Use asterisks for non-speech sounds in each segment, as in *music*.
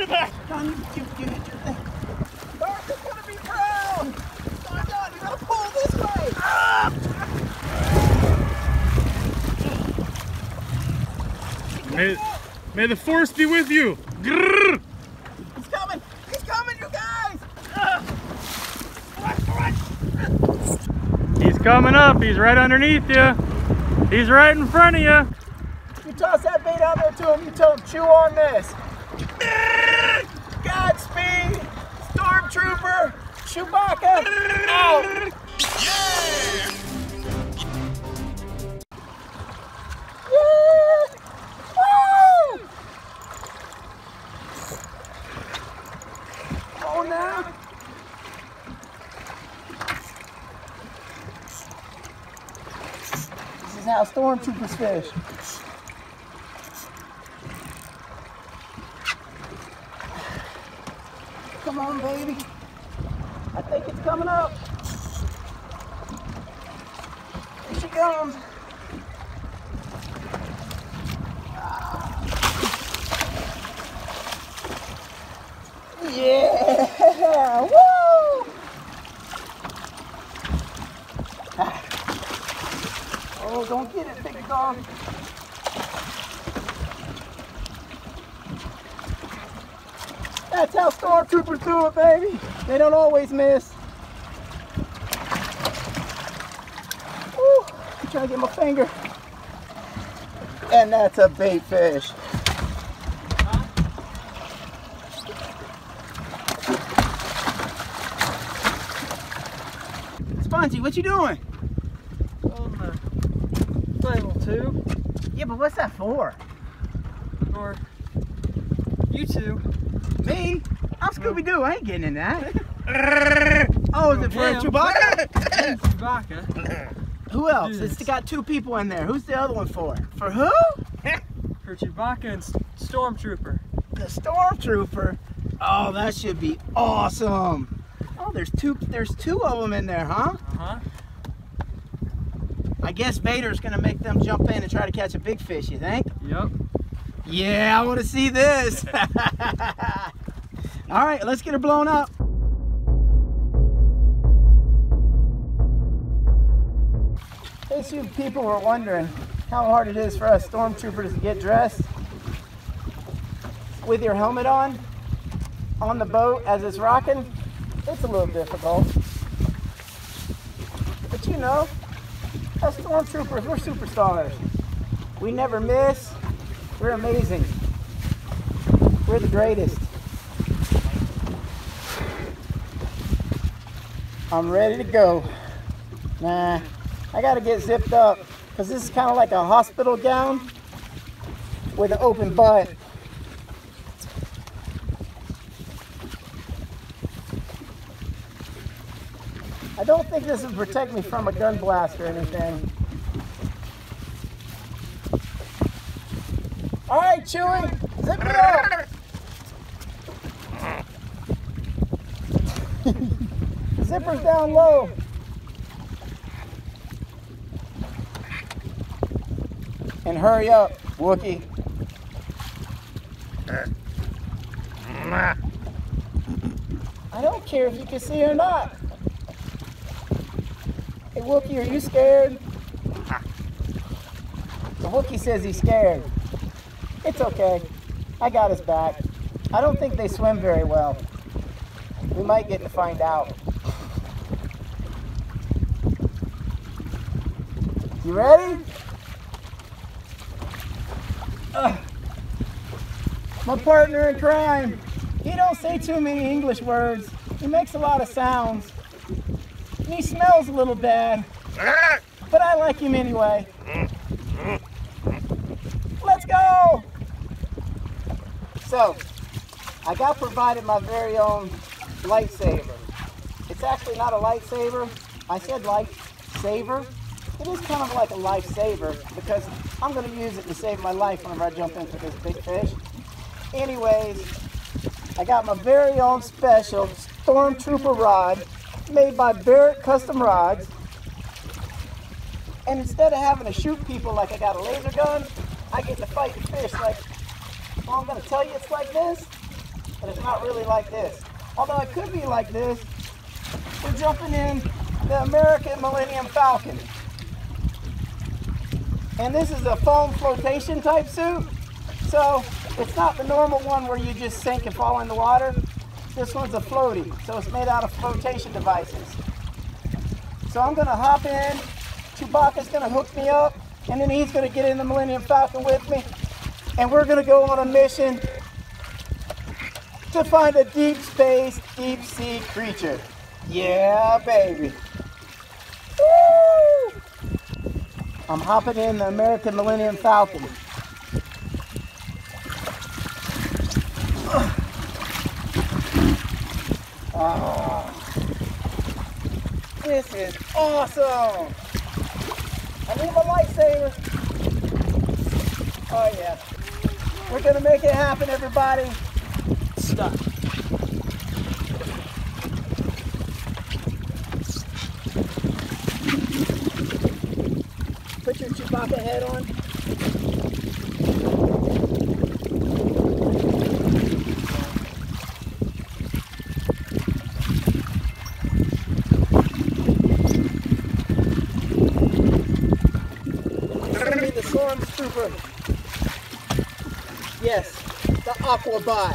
the back. John, you, you, you hit your thing. Mark, it's gonna be brown. John, John, you gotta pull this way. May, may the force be with you. Grrr. He's coming. He's coming, you guys. He's coming up. He's right underneath you. He's right in front of you. You toss that bait out there to him. You tell him, chew on this. Godspeed, Stormtrooper, Chewbacca. Out. Yeah! Oh, now. This is how stormtroopers fish. Come on, baby. I think it's coming up. Here she comes. Yeah! Woo! Ah. Oh, don't get it, big dog. That's how stormtroopers do it, baby. They don't always miss. Woo, I'm trying to get my finger. And that's a bait fish. Spongy, what you doing? on the table two Yeah, but what's that for? or you two. Me? I'm Scooby Doo. I ain't getting in that. oh, is it for. Chewbacca? *laughs* Chewbacca Who else? It's got two people in there. Who's the other one for? For who? *laughs* for Chewbacca and Stormtrooper. The Stormtrooper. Oh, that should be awesome. Oh, there's two. There's two of them in there, huh? Uh huh. I guess Vader's gonna make them jump in and try to catch a big fish. You think? Yep. Yeah, I want to see this. *laughs* All right, let's get her blown up. In case you people were wondering how hard it is for us stormtroopers to get dressed with your helmet on on the boat as it's rocking, it's a little difficult. But you know, us stormtroopers, we're superstars. We never miss. We're amazing. We're the greatest. I'm ready to go. Nah, I gotta get zipped up because this is kind of like a hospital gown with an open butt. I don't think this will protect me from a gun blast or anything. All right, Chewy, zip it up. *laughs* Zipper's down low. And hurry up, Wookie. I don't care if you can see or not. Hey, Wookie, are you scared? The Wookie says he's scared. It's okay. I got his back. I don't think they swim very well. We might get to find out. You ready? Ugh. My partner in crime. He don't say too many English words. He makes a lot of sounds. He smells a little bad. But I like him anyway. Let's go! So, I got provided my very own lightsaber. It's actually not a lightsaber. I said lightsaber. It is kind of like a lifesaver because I'm going to use it to save my life whenever I jump into this big fish. Anyways, I got my very own special Stormtrooper rod made by Barrett Custom Rods. And instead of having to shoot people like I got a laser gun, I get to fight the fish like, well, I'm going to tell you it's like this. but it's not really like this. Although it could be like this. We're jumping in the American Millennium Falcon. And this is a foam flotation type suit. So it's not the normal one where you just sink and fall in the water. This one's a floaty, so it's made out of flotation devices. So I'm gonna hop in, Chewbacca's gonna hook me up, and then he's gonna get in the Millennium Falcon with me, and we're gonna go on a mission to find a deep space, deep sea creature. Yeah, baby. Woo! I'm hopping in the American Millennium Falcon. Oh, this is awesome. I need my lightsaber. Oh yeah. We're gonna make it happen, everybody. Stuck. Your Chewbacca head on. Yes, the Aquabot.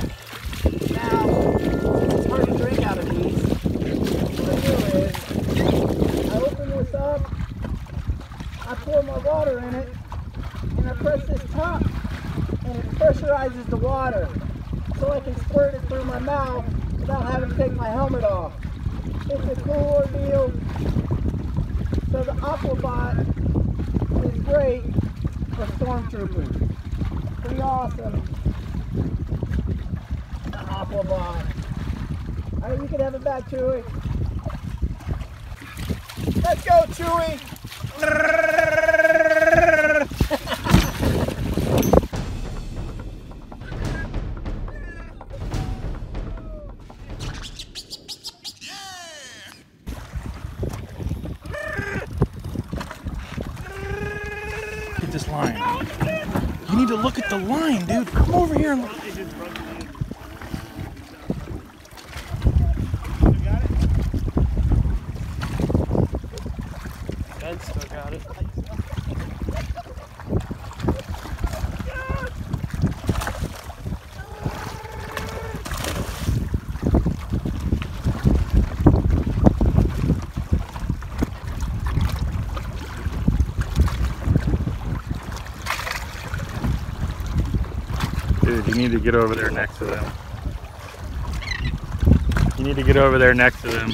Now, it's hard to drink out of these. What I do is, I open this up, I pour my water in it, and I press this top, and it pressurizes the water. So I can squirt it through my mouth without having to take my helmet off. It's a cool ordeal. So the Aquabot is great for stormtroopers. Pretty awesome. The Aquabot. Alright, you can have it back, Chewie. Let's go, Chewie! Line. You need to look at the line, dude. Come over here and look. You need to get over there next to them. You need to get over there next to them.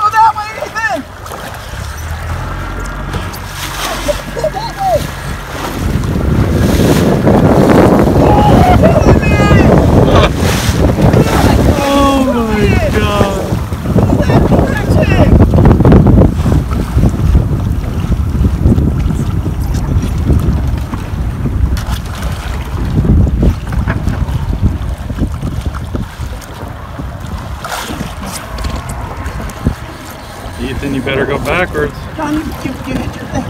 backwards. John, you, you, you hit your thing.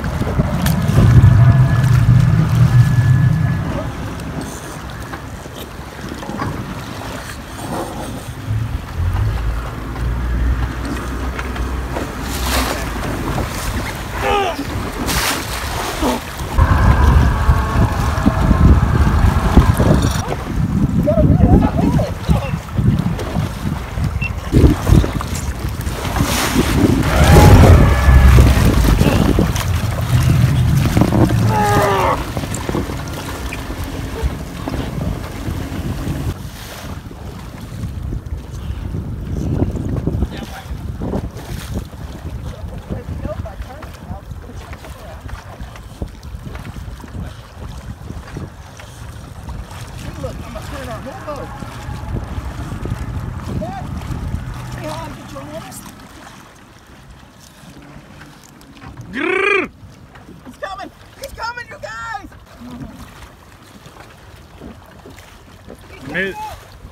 Look, I'm gonna turn our whole boat. That, see how I'm controlling this? Grrr! He's coming! He's coming, you guys! May,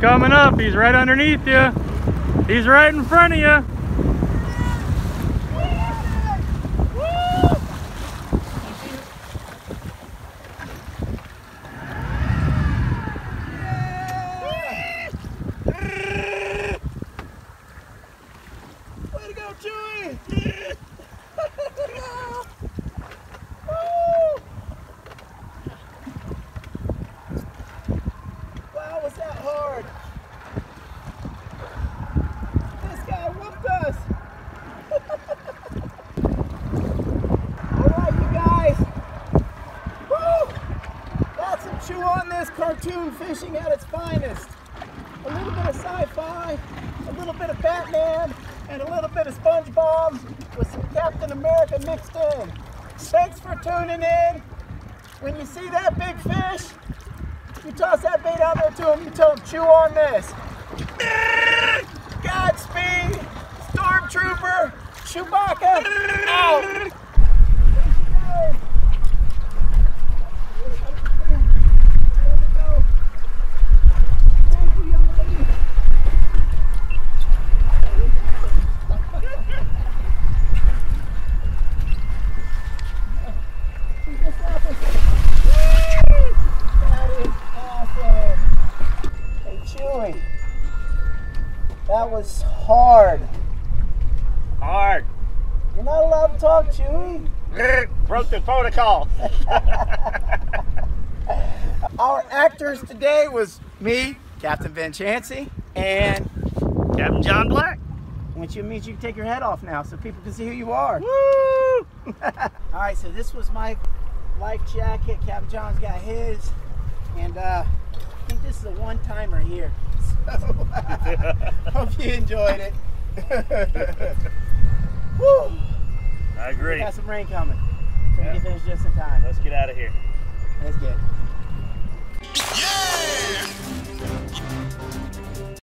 coming up. He's right underneath you. He's right in front of you. Way to go, Chewie! Woo! Wow, was that hard? This guy whooped us! Alright, you guys! Woo! That's some chew on this cartoon fishing at its finest. A little bit of sci-fi, a little bit of Batman, and a little bit of SpongeBob with some Captain America mixed in. Thanks for tuning in. When you see that big fish, you toss that bait out there to him, you tell him, chew on this. Godspeed, Stormtrooper, Chewbacca, out. Thank you, young lady. Who's this happened? That is awesome. Hey, Chewy. That was hard. Hard. You're not allowed to talk, Chewy. Broke the protocol. *laughs* Our actors today was me, Captain Ben Chancey, and Captain John Black. which means you can take your head off now so people can see who you are. Woo! *laughs* All right, so this was my life jacket. Captain John's got his, and uh, think this is a one-timer here. *laughs* So *laughs* hope you enjoyed it. *laughs* Woo! I We agree. got some rain coming, so we Yeah. can finish just in time. Let's get out of here. Let's get it. Yeah!